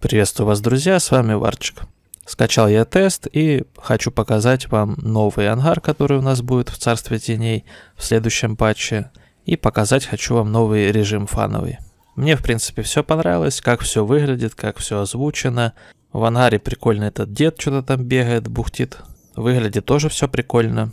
Приветствую вас, друзья, с вами Варчик. Скачал я тест и хочу показать вам новый ангар, который у нас будет в Царстве Теней в следующем патче. И показать хочу вам новый режим фановый. Мне, в принципе, все понравилось, как все выглядит, как все озвучено. В ангаре прикольно этот дед что-то там бегает, бухтит. Выглядит тоже все прикольно.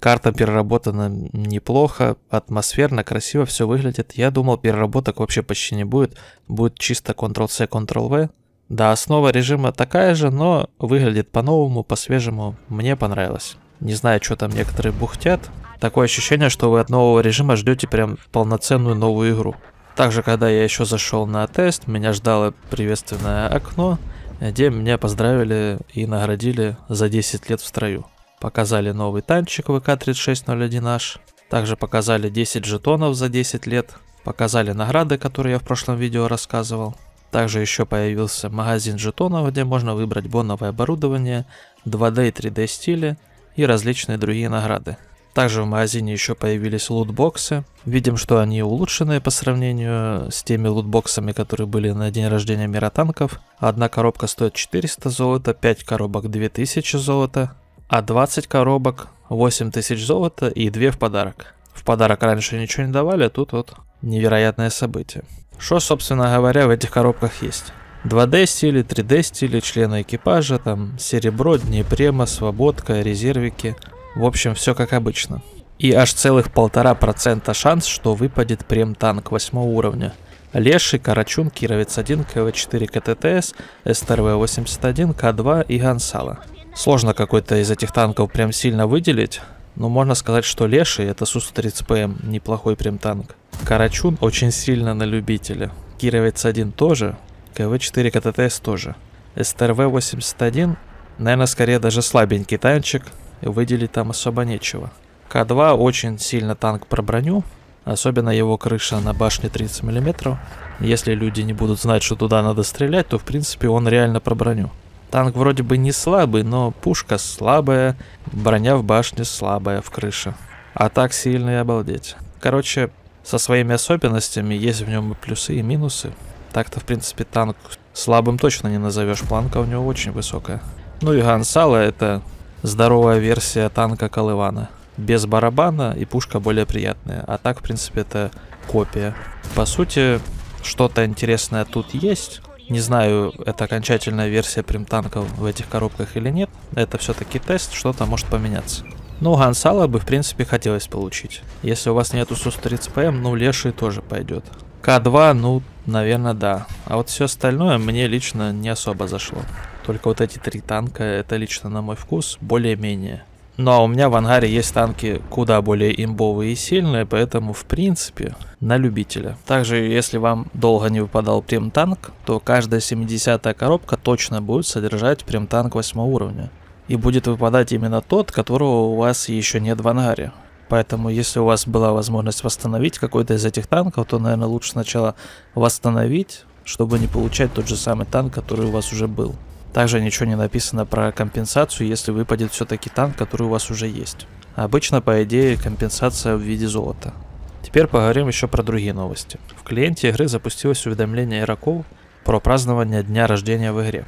Карта переработана неплохо, атмосферно, красиво все выглядит. Я думал, переработок вообще почти не будет. Будет чисто Ctrl-C, Ctrl-V. Да, основа режима такая же, но выглядит по-новому, по-свежему. Мне понравилось. Не знаю, что там некоторые бухтят. Такое ощущение, что вы от нового режима ждете прям полноценную новую игру. Также, когда я еще зашел на тест, меня ждало приветственное окно, где меня поздравили и наградили за 10 лет в строю. Показали новый танчик ВК-3601H. Также показали 10 жетонов за 10 лет. Показали награды, которые я в прошлом видео рассказывал. Также еще появился магазин жетонов, где можно выбрать боновое оборудование, 2D и 3D стили и различные другие награды. Также в магазине еще появились лутбоксы. Видим, что они улучшенные по сравнению с теми лутбоксами, которые были на день рождения мира танков. Одна коробка стоит 400 золота, 5 коробок 2000 золота, а 20 коробок 8000 золота и 2 в подарок. В подарок раньше ничего не давали, а тут вот невероятное событие. Что, собственно говоря, в этих коробках есть? 2D стили, 3D стили, члены экипажа, там серебро, Днепрема, Свободка, резервики. В общем, все как обычно. И аж целых полтора процента шанс, что выпадет прем-танк 8 уровня. Леший, Карачун, Кировец 1, КВ-4 КТТС, СТРВ-81, К2 и Гансала. Сложно какой-то из этих танков прям сильно выделить, но можно сказать, что Леший это Су-130ПМ, неплохой прям танк. Карачун очень сильно на любителя. Кировец 1 тоже, КВ-4 КТТС тоже. СТРВ-81, наверное, скорее даже слабенький танчик, выделить там особо нечего. К2 очень сильно танк про броню, особенно его крыша на башне 30 мм. Если люди не будут знать, что туда надо стрелять, то в принципе он реально про броню. Танк вроде бы не слабый, но пушка слабая, броня в башне слабая в крыше. А так сильно и обалдеть. Короче, со своими особенностями есть в нем и плюсы, и минусы. Так-то, в принципе, танк слабым точно не назовешь, планка у него очень высокая. Ну и Гансала это здоровая версия танка Колывана. Без барабана и пушка более приятная. А так, в принципе, это копия. По сути, что-то интересное тут есть. Не знаю, это окончательная версия примтанков в этих коробках или нет. Это все-таки тест, что-то может поменяться. Ну, Гансала бы, в принципе, хотелось получить. Если у вас нету Су-130ПМ, ну, Леший тоже пойдет. К2, ну, наверное, да. А вот все остальное мне лично не особо зашло. Только вот эти три танка, это лично на мой вкус, более-менее. Ну а у меня в ангаре есть танки куда более имбовые и сильные, поэтому в принципе на любителя. Также если вам долго не выпадал прем-танк, то каждая 70-я коробка точно будет содержать прем-танк 8 уровня. И будет выпадать именно тот, которого у вас еще нет в ангаре. Поэтому, если у вас была возможность восстановить какой-то из этих танков, то, наверное, лучше сначала восстановить, чтобы не получать тот же самый танк, который у вас уже был. Также ничего не написано про компенсацию, если выпадет все-таки танк, который у вас уже есть. Обычно, по идее, компенсация в виде золота. Теперь поговорим еще про другие новости. В клиенте игры запустилось уведомление игроков про празднование дня рождения в игре.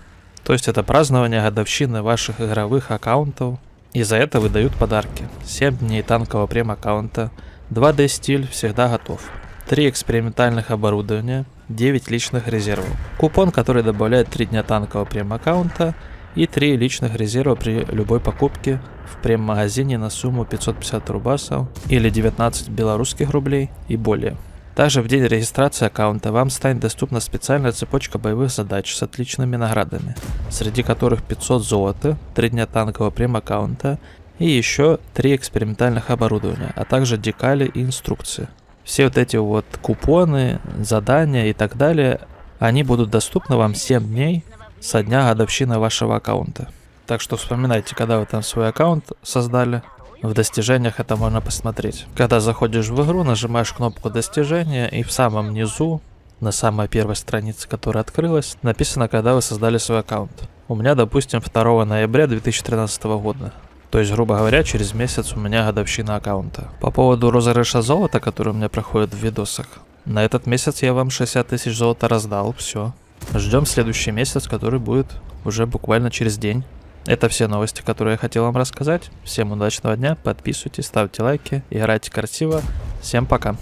То есть это празднование годовщины ваших игровых аккаунтов, и за это выдают подарки. 7 дней танкового прем-аккаунта, 2D стиль всегда готов. 3 экспериментальных оборудования, 9 личных резервов. Купон, который добавляет 3 дня танкового прем-аккаунта и 3 личных резерва при любой покупке в прем-магазине на сумму 550 рубасов или 19 белорусских рублей и более. Также в день регистрации аккаунта вам станет доступна специальная цепочка боевых задач с отличными наградами, среди которых 500 золота, 3 дня танкового прем-аккаунта и еще 3 экспериментальных оборудования, а также декали и инструкции. Все вот эти вот купоны, задания и так далее, они будут доступны вам 7 дней со дня годовщины вашего аккаунта. Так что вспоминайте, когда вы там свой аккаунт создали. В достижениях это можно посмотреть. Когда заходишь в игру, нажимаешь кнопку достижения и в самом низу, на самой первой странице, которая открылась, написано, когда вы создали свой аккаунт. У меня, допустим, 2 ноября 2013 года. То есть, грубо говоря, через месяц у меня годовщина аккаунта. По поводу розыгрыша золота, который у меня проходит в видосах. На этот месяц я вам 60 тысяч золота раздал, все. ждем следующий месяц, который будет уже буквально через день. Это все новости, которые я хотел вам рассказать. Всем удачного дня, подписывайтесь, ставьте лайки, играйте красиво. Всем пока.